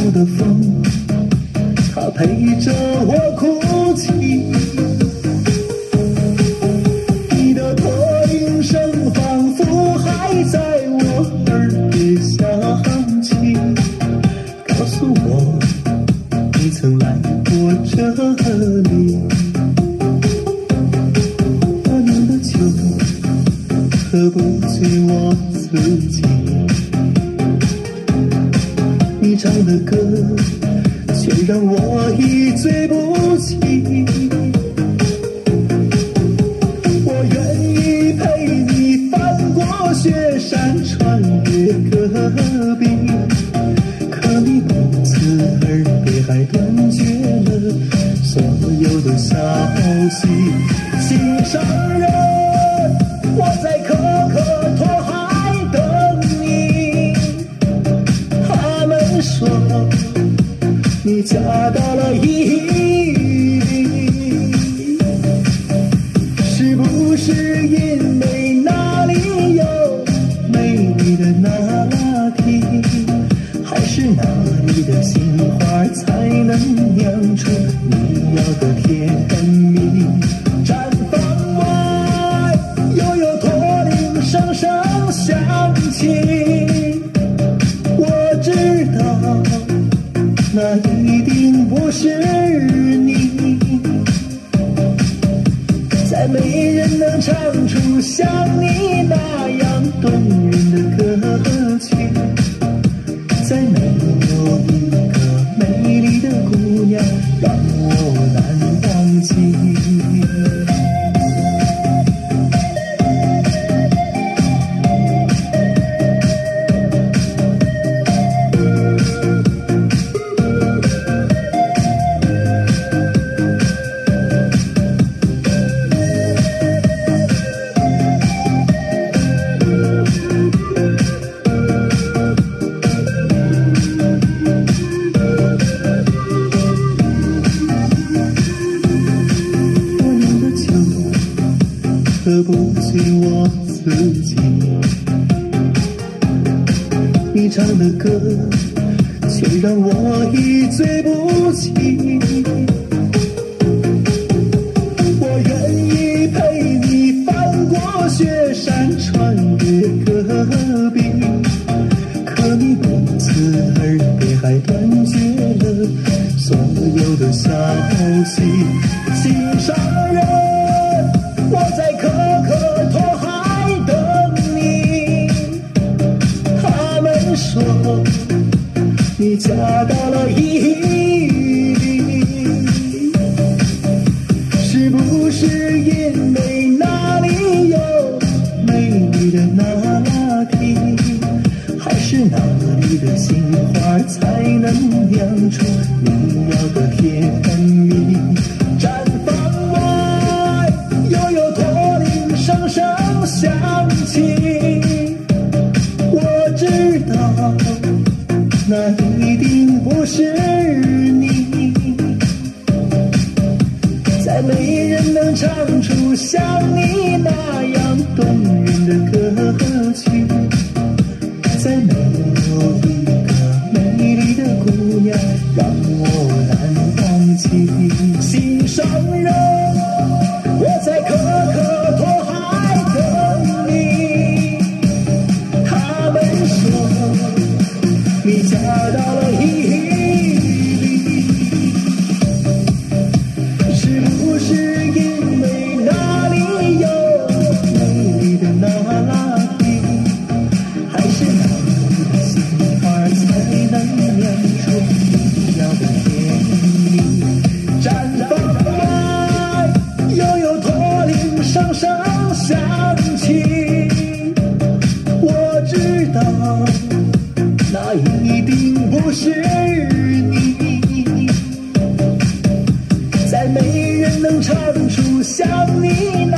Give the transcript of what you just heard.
山谷的风，它陪着我哭泣。你的驼铃声仿佛还在我耳边响起，告诉我你曾来过这里。那年的酒喝不醉我自己，你唱的歌却让我一醉不起。我愿意陪你翻过雪山，穿越戈壁，可你不辞而别，还断绝了所有的消息。心上说你嫁到了伊犁。是不是因为那里有美丽的那提？还是那里的杏花才能酿出你要的甜再没人能唱出像你那样动人的歌曲，不及我自己，你唱的歌却让我一醉不起。我愿意陪你翻过雪山，穿越戈壁，可你不辞而别，还断绝了所有的消息。心上人，你嫁到了伊犁。是不是因为那里有美丽的那提？还是那里的杏花才能酿出你要的甜蜜？毡房外又有驼铃声声响起，是你。再没人能唱出像你那样动人的歌曲，再没有一个美丽的姑娘让我难忘记。心上人，能酿出你要的甜蜜毡房外又有驼铃声声响起我知道那一定不是你再没人能唱出像你